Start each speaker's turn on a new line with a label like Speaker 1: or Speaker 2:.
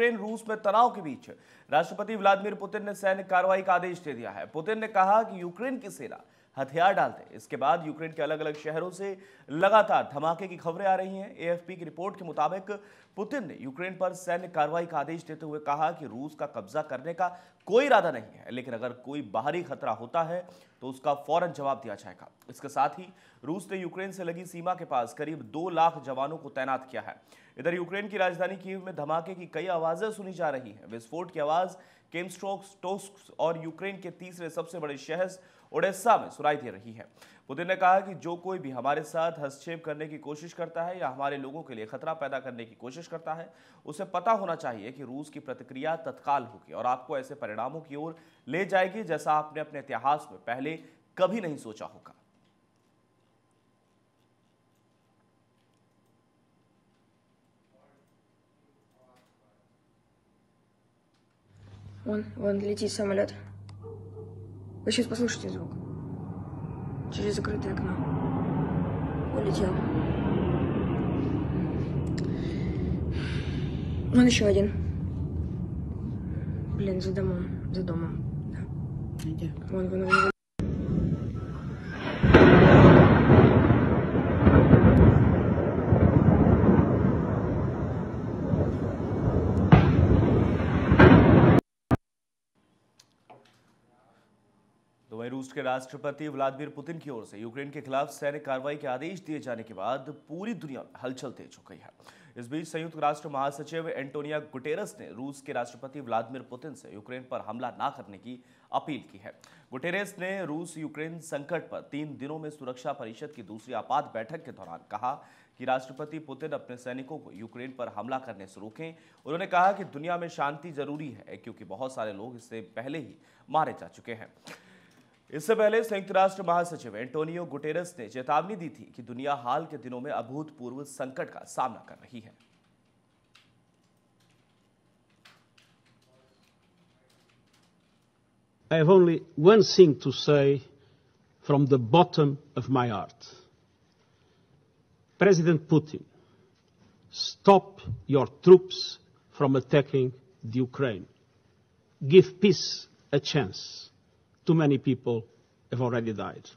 Speaker 1: Ukraine, रूस में तनाव के बीच। राष्ट्रपति व्लादिमीर पुतिन ने सैन्य कार्रवाई का आदेश दे दिया है। पुतिन ने कहा कि यूक्रेन की सेना हथियार डालते इसके बाद यूक्रेन के अलग अलग शहरों से लगातार धमाके की खबरें आ रही हैं। एएफपी की रिपोर्ट के मुताबिक पुतिन ने यूक्रेन पर सैन्य कार्रवाई का आदेश देते हुए कहा कि रूस का कब्जा करने का कोई इरादा नहीं है, लेकिन अगर कोई बाहरी खतरा होता है तो उसका फ़ौरन जवाब दिया जाएगा। इसके साथ ही रूस ने यूक्रेन से लगी सीमा के पास करीब दो लाख जवानों को तैनात किया है। इधर यूक्रेन की राजधानी कीव में धमाके की कई आवाज़ें सुनी जा रही हैं। विस्फोट की आवाज़ केमस्ट्रोक्स टोस्क और यूक्रेन के तीसरे सबसे बड़े शहर ओडेसा में सुनाई दे रही है। पुतिन ने कहा कि जो कोई भी हमारे साथ हस्तक्षेप करने की कोशिश करता है या हमारे लोगों के लिए खतरा पैदा करने की कोशिश करता है उसे पता होना चाहिए कि रूस की प्रतिक्रिया तत्काल होगी और आपको ऐसे परिणामों की ओर ले जाएगी जैसा आपने अपने इतिहास में पहले कभी नहीं सोचा होगा
Speaker 2: Вон, вон летит самолет. Вы сейчас послушайте звук. Через закрытое окно. Улетел. Вон еще один. Блин, за домом. За домом. Да. Вон, вон. вон.
Speaker 1: तो वहीं रूस के राष्ट्रपति व्लादिमीर पुतिन की ओर से यूक्रेन के खिलाफ सैन्य कार्रवाई के आदेश दिए जाने के बाद पूरी दुनिया में हलचल तेज हो गई है। इस बीच संयुक्त राष्ट्र महासचिव एंटोनिया गुटेरस ने रूस के राष्ट्रपति व्लादिमीर पुतिन से यूक्रेन पर हमला ना करने की अपील की है। गुटेरस ने रूस यूक्रेन संकट पर तीन दिनों में सुरक्षा परिषद की दूसरी आपात बैठक के दौरान कहा कि राष्ट्रपति पुतिन अपने सैनिकों को यूक्रेन पर हमला करने से रोकें। उन्होंने कहा कि दुनिया में शांति ज़रूरी है, क्योंकि बहुत सारे लोग इससे पहले ही मारे जा चुके हैं। इससे पहले संयुक्त राष्ट्र महासचिव एंटोनियो गुटेरस ने चेतावनी दी थी कि दुनिया हाल के दिनों में अभूतपूर्व संकट का सामना कर रही है
Speaker 3: I have only one thing to say from the bottom of my heart. President Putin, stop your troops from attacking the Ukraine. Give peace a chance. Too many people have already died.